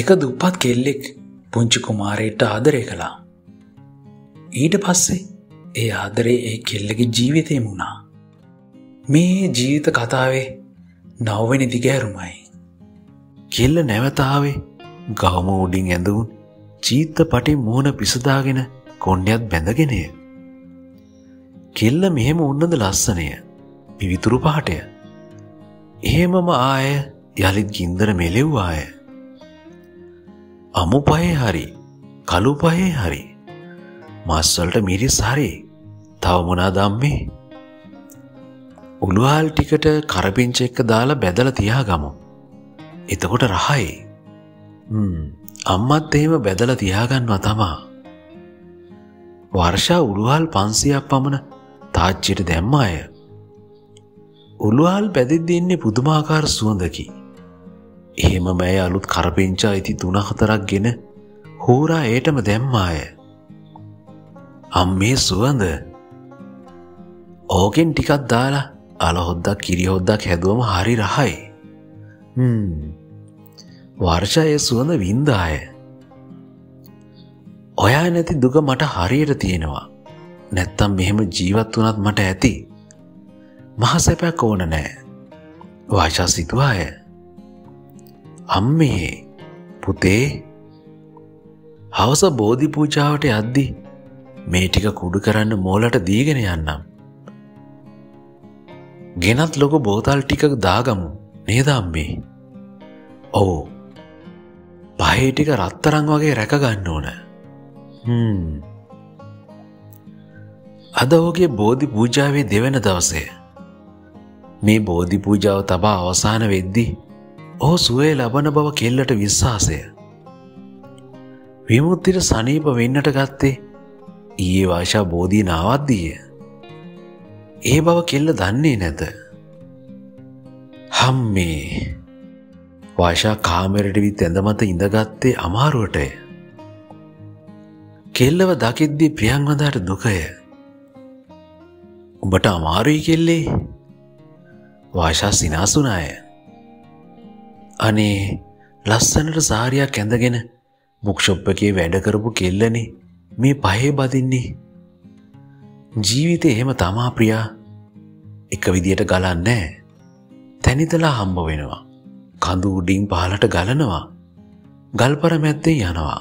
එක දුප්පත් කෙල්ලෙක් පුංචි කුමාරයට ආදරය කළා. ඊට පස්සේ ඒ ආදරේ ඒ කෙල්ලගේ ජීවිතය මුණා. මේ ජීවිත කතාවේ නවවෙනි දිගෑරුමයි. කෙල්ල නැවතාවේ ගවම උඩින් ඇඳවුන් චීත්ත පටි මූුණ පිසදාගෙන කොන්්ඩයත් බැඳගෙනය. කෙල්ල මෙහෙම උන්නද ලස්සනය පිවිතුරු පහටය. එහෙමම ආය යළිත් ගින්දර මෙලෙව්වාය. අමු පහේ හරි කළු පහේ හරි මස්වලට මිරිස් හරි තව මොනා දම්මේ උළුහල් ටිකට කරපිංච එක්ක දාලා බැදල තියා ගමු. එතකොට රහයි අම්මත් එහෙම බැදල තියාගන්නවා තමා. වර්ෂා උළුහල් පන්සියක් පමණ තාච්චිට දැම්ම අය. උළුහල් පැදිත් දෙන්නේ පුදුමාකාර සුවඳකි. එහෙම මෑ අලුත් කරපෙංචා ඉති තුන හතරක් ගෙන හෝරා ඒටම දැම්මාය. අම්මේ සුවඳ ඕකෙන් ටිකත් දාලා අලහොද්දක් කිරිහොද්දක් හැදුවම හරි රහයි. වර්ෂය සුවඳ වින්දාය. ඔයා නැති දුක මට හරියට තියෙනවා. නැත්තම් මෙහෙම ජීවත් වනත් මට ඇති. මහසැපැක් ඕන නෑ. වාශා සිතුවාය. අම්මේ පුතේ හවස බෝධි පූජාවට යද්දි මේ ටික කුඩු කරන්න මෝලට දීගෙන යන්නම්. ගෙනත් ලොක බෝතල් ටික දාගමු නේද අම්මේ. ඔවු පහේ ටික රත්තරං වගේ රැකගන්න ඕන. අද ඕගේ බෝධි පූජාවේ දෙවන දවසය. මේ බෝධි පූජාව තබා අවසාන වෙද්දි ඔහු සුවේ ලබන බව කෙල්ලට විශ්වාසය. විමුත්තිට සනීප වෙන්නට ගත්තේ ඊයේ වාශා බෝධී නාවද්දීය. ඒ බව කෙල්ල දන්නේ නැත. හම්මේ වාශා කාමරට විත් ඇඳමත ඉඳගත්තේ අමාරුවටය. කෙල්ලව දකිද්දී ප්‍රියංවදාට දුකය. උඹට අමාරුයි කෙල්ලේ වාශා සිනාසුනාය. අනේ ලස්සනට සාරයක් ඇඳගෙන බුක්ෂොප්පකේ වැඩකරපු කෙල්ලනේ මේ පහේ බදින්නේ. ජීවිතය එහෙම තමා ප්‍රියා එක විදියට ගලන්නෑ තැනිතලා හම්බ වෙනවා. කඳු උඩින් පහලට ගලනවා. ගල්පර මැත්තේ යනවා.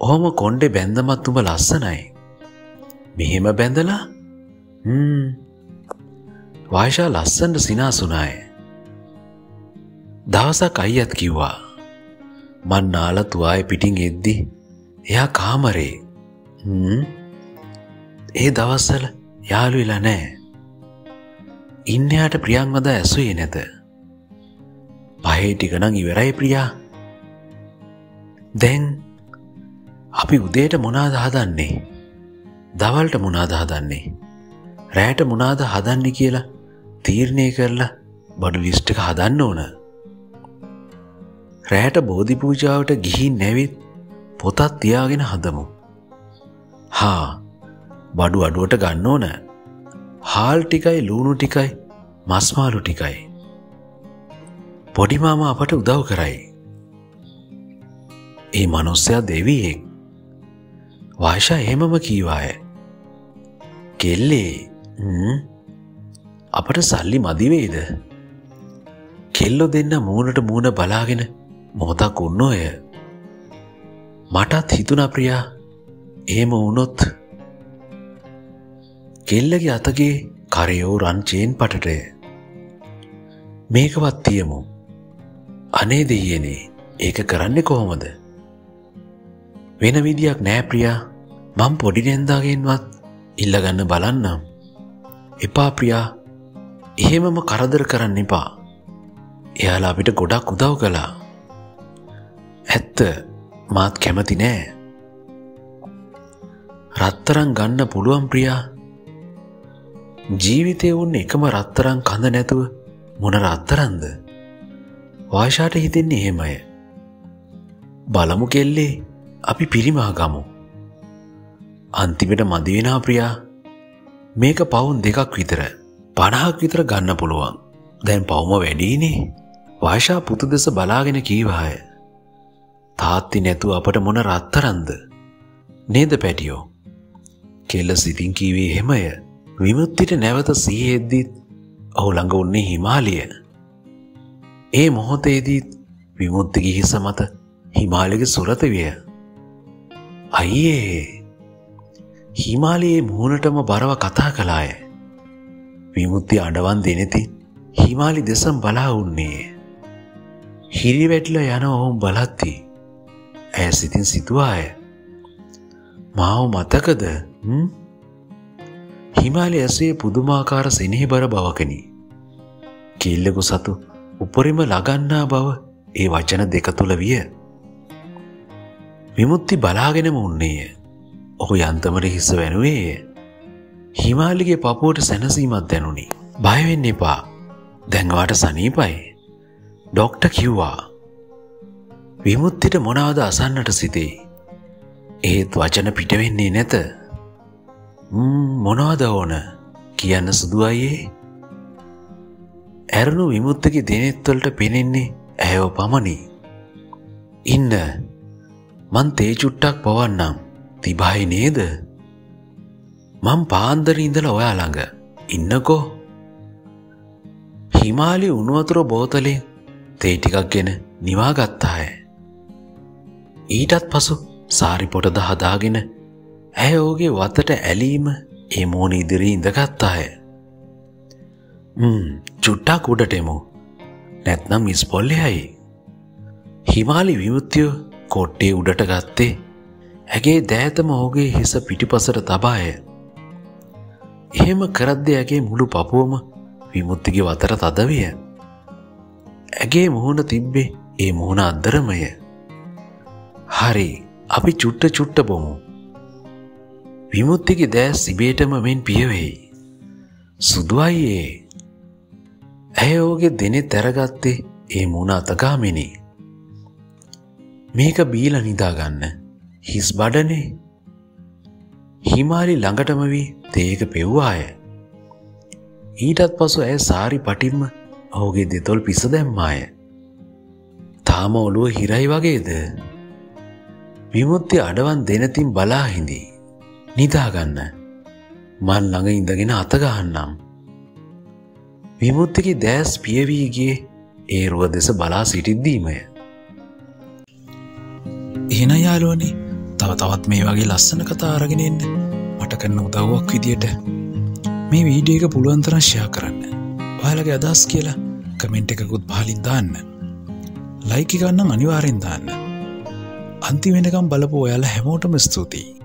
ඔහොම කොන්්ඩෙ බැන්දමත් උඹ ලස්සනයි. මෙහෙම බැඳලා වාශා ලස්සන්ට සිනාසුනාය. දවසක් අයියත් කිව්වා. මන් නාල තුවාය පිටිං එද්දි එයා කාමරේ ඒ දවස්සල යාළු වෙලා නෑ. ඉන්නයාට ප්‍රියංවද ඇසුයේ නැත. පහේ ටිකනං ඉවරයි ප්‍රියා. දැන් අපි උදේට මොනාද හදන්නේ. දවල්ට මොනාද හදන්නේ. රෑට මොනාද හදන්නේ කියලා තීරණය කරලා බඩු ලිස්්ටක හදන්න ඕන. රෑට බෝධි පූජාවට ගිහින් නැවිත් පොතත් තියාගෙන හදමු. හා බඩු අඩුවට ගන්න ඕන හාල් ටිකයි ලූුණු ටිකයි මස්මාලු ටිකයි. පොඩිමාම අපට උදව් කරයි. ඒ මනුස්සයා දෙවීෙක් වාශා එහෙමම කීවාය. කෙල්ලේ අපට සල්ලි මදිවේද. කෙල්ලො දෙන්න මූුණට මූුණ බලාගෙන මොහොතක් උන්නෝය. මටත් හිතුන ප්‍රියා එහෙම වුණොත් කෙල්ලගේ අතගේ කරයෝ රංචයෙන් පටටය. මේකවත් තියමු. අනේ දෙයනේ ඒක කරන්නේ කොහොමද. වෙන විදියක් නෑප්‍රියා මං පොඩි නැන්දාගෙන්වත් ඉල්ලගන්න බලන්නම්. එපා ප්‍රියා එහෙමම කරදර කරන්න එපා. එයාලා අපිට ගොඩක් උදව් කළා. ඇත්ත මාත් කැමති නෑ. රත්තරන් ගන්න පුළුවන් ප්‍රියා. ජීවිතය වුන්න එකම රත්තරං කඳ නැතුව මොන රත්තරන්ද? වාශාට හිතෙන්නේ එහෙමය. බලමු කෙල්ලේ අපි පිරිමා ගමු. අන්තිමට මදිවෙනා ප්‍රියා. මේක පවුන් දෙකක් විතර පණහක් විතර ගන්න පුළුවන්. දැන් පවුම වැඩීනේ වාශා පුතු දෙස බලාගෙන කීවාය තාත්ති නැතු අපට මොන රත්තරන්ද? නේද පැටියෝ? කෙල්ල සිතින් කීවේ හෙමය විමුත්තිට නැවත සීහෙද්දිත් ඔහු ළඟ උන්නේ හිමාලිය. ඒ මොහොතේදීත් විමුත්තිගේ හිස මත හිමාලික සුරත විය. අයියේ! හිමාලයේ මුහුණටම බරව කතා කලාය විමුත්ති අඩවන් දෙනෙති හිමාලි දෙසම් බලා උන්නේ. හිරිවැටල යන ඔවුන් බලත්ති ඇය සිතින් සිතුවාය. මාව මතකද? හිමාලි ඇසේ පුදුමාකාර සෙනෙහිබර බවකනි. කෙල්ලෙකු සතු උපරිම ලගන්නා බව ඒ වචන දෙක තුළ විය. විමුත්ති බලාගෙනම උන්නේය. ඔහු යන්තමට හිස්ස වැනුවේය. හිමාලිගේ පපුුවට සැනසීමත් දැනුනි. බයවෙන්න එපා. දැන්වාට සනීපයි. ඩොක්ට කිව්වා. විමුත්තිට මොනාද අසන්නට සිතේ? ඒත් වචන පිටවෙන්නේ නැත. මොනවාද ඕන? කියන්න සුදුවයේ ඇරුණු විමුත්තකි දෙනෙත්වලට පෙනෙන්නේ ඇයෝ පමණි. ඉන්න මන් තේ චුට්ටක් පවන්නම්. තිබයි නේද? මං පාන්දර ඉඳල ඔයා ළඟ. ඉන්නකෝ. හිමාලි උනුවතුර බෝතලේ තේ ටිකක් ගෙන නිවාගත්තාය ඊටත් පසු සාරිපොටද හදාගෙන ඇය ඕගේ වතට ඇලීම ඒ මෝන ඉදිරී ඉඳගත්තාය. චුට්ටා කුඩටෙමු නැත්නම් ඉස්පොල්ලෙහයි හිමාලි විමුත්තියෝ කොට්ටේ උඩට ගත්තේ ඇගේ දෑතම ඔහුගේ හිස පිටිපසට තබාය. එහෙම කරද්ද ඇගේ මුළු පපුුවම විමුත්තිගේ වතර තදවිය. ඇගේ මුහුණ තිබ්බේ ඒ මුහුණ අද්දරමය. හරි අපි චුට්ට චුට්ට බොමු. විමුත්තිගේ දෑස් සිබේටම මෙන් පියවෙයි. සුදුවයියේ ඇය ඕගේ දෙනෙ තැරගත්තේ ඒ මුණ අතගාමිනි. මේක බීල නිදාගන්න. හිස් බඩනේ. හිමාලි ළඟටම වී තේක පෙව්වාය. ඊටත් පසු ඇය සාරි පටින්ම ඔහුගේ දෙතොල් පිස දැම්මාය. තාම ඔළුව හිරයි වගේද? විමුත්ති අඩවන් දෙනතින් බලා හිඳී. නිදාගන්න මන් ළඟ ඉඳගෙන අතගහන්නම් විමුත්තිකි දෑස් පියවීගේ ඒ රුව දෙස බලා සිටිද්දීමය. එහෙන යාලුවනේ තව තවත් මේ වගේ ලස්සන කතා අරගෙනෙන්න මට කරන්න උදව්වක් විදියට මේ වීඩිය එක පුළුවන්තරංශයා කරන්න. ඔයාලගේ අදස් කියලා කමෙන්ට් එකකුත් පහලින් දාන්න. ලයිකි ගන්නම් අනිවාරෙන් දාන්න. අන්තිවෙනකම් බලපු ඔයාල හැමෝටම ස්තුතියි.